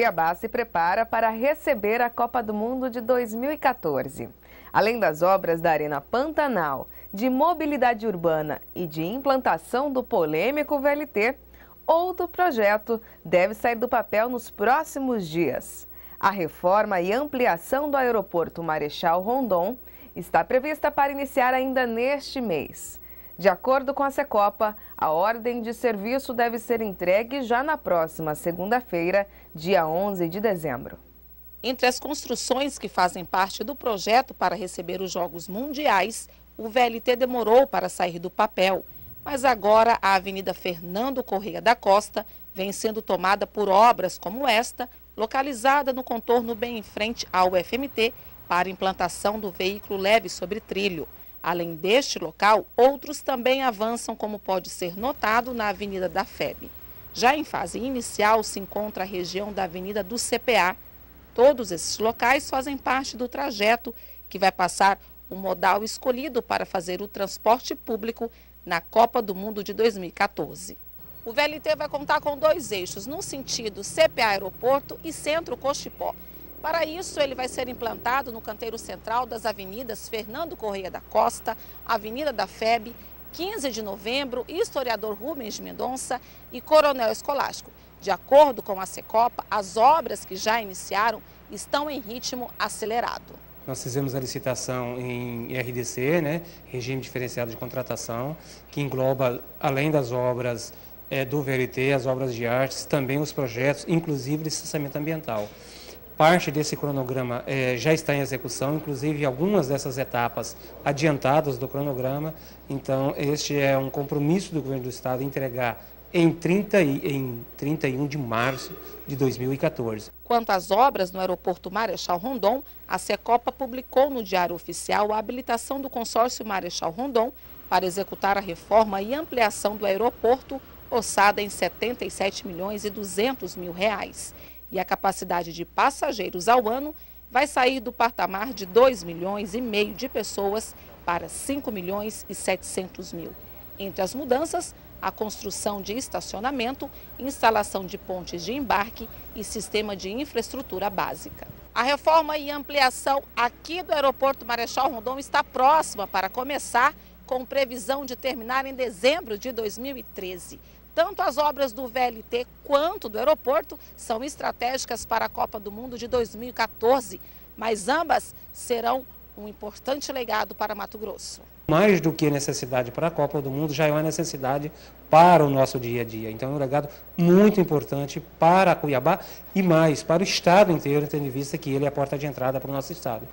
Cuiabá se prepara para receber a Copa do Mundo de 2014. Além das obras da Arena Pantanal, de mobilidade urbana e de implantação do polêmico VLT, outro projeto deve sair do papel nos próximos dias. A reforma e ampliação do aeroporto Marechal Rondon está prevista para iniciar ainda neste mês. De acordo com a Secopa, a ordem de serviço deve ser entregue já na próxima segunda-feira, dia 11 de dezembro. Entre as construções que fazem parte do projeto para receber os Jogos Mundiais, o VLT demorou para sair do papel, mas agora a Avenida Fernando Correia da Costa vem sendo tomada por obras como esta, localizada no contorno bem em frente ao FMT, para implantação do veículo leve sobre trilho. Além deste local, outros também avançam, como pode ser notado na Avenida da FEB. Já em fase inicial se encontra a região da Avenida do CPA. Todos esses locais fazem parte do trajeto que vai passar o modal escolhido para fazer o transporte público na Copa do Mundo de 2014. O VLT vai contar com dois eixos, no sentido CPA Aeroporto e Centro Cochipó. Para isso, ele vai ser implantado no canteiro central das avenidas Fernando Correia da Costa, Avenida da FEB, 15 de novembro, Historiador Rubens de Mendonça e Coronel Escolástico. De acordo com a Secopa, as obras que já iniciaram estão em ritmo acelerado. Nós fizemos a licitação em RDC, né, regime diferenciado de contratação, que engloba, além das obras é, do VLT, as obras de artes, também os projetos, inclusive licenciamento ambiental. Parte desse cronograma é, já está em execução, inclusive algumas dessas etapas adiantadas do cronograma. Então, este é um compromisso do governo do Estado entregar em, 30, em 31 de março de 2014. Quanto às obras no aeroporto Marechal Rondon, a Secopa publicou no Diário Oficial a habilitação do consórcio Marechal Rondon para executar a reforma e ampliação do aeroporto, orçada em 77 milhões e 200 mil reais e a capacidade de passageiros ao ano vai sair do patamar de 2 milhões e meio de pessoas para 5 milhões e 700 mil. Entre as mudanças, a construção de estacionamento, instalação de pontes de embarque e sistema de infraestrutura básica. A reforma e ampliação aqui do aeroporto Marechal Rondon está próxima para começar, com previsão de terminar em dezembro de 2013. Tanto as obras do VLT quanto do aeroporto são estratégicas para a Copa do Mundo de 2014, mas ambas serão um importante legado para Mato Grosso. Mais do que necessidade para a Copa do Mundo, já é uma necessidade para o nosso dia a dia. Então é um legado muito importante para Cuiabá e mais para o Estado inteiro, tendo em vista que ele é a porta de entrada para o nosso Estado.